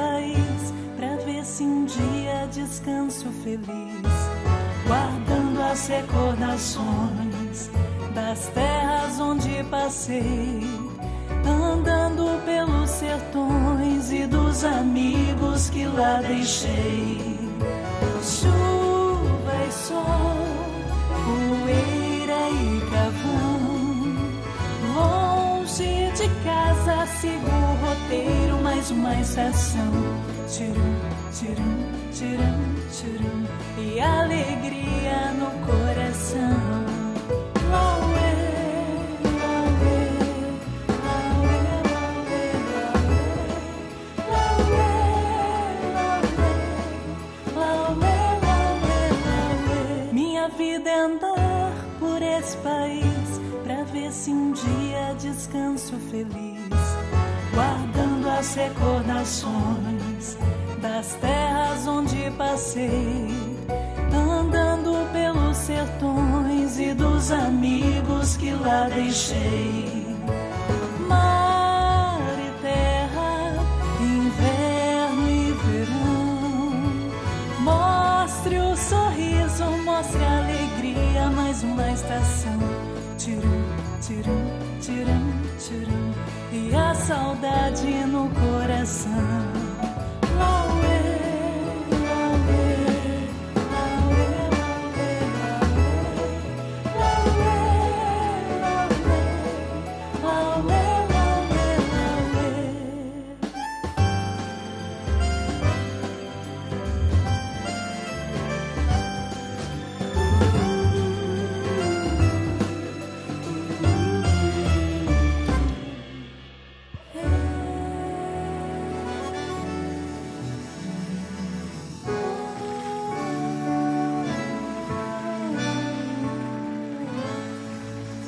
país pra ver se um dia descanso feliz, guardando as recordações das terras onde passei, andando pelos sertões e dos amigos que lá deixei. Chuva e sol, sigo o roteiro, mais uma estação. Tirum, tirum, tirum, tirum, e alegria no coração. Minha vida é andar por esse país pra ver se um dia descanso feliz, as recordações das terras onde passei, andando pelos sertões e dos amigos que lá deixei. Mar e terra, inverno e verão. Mostre o sorriso, mostre a alegria, mais uma estação. Tirum, tirum, saudade no coração.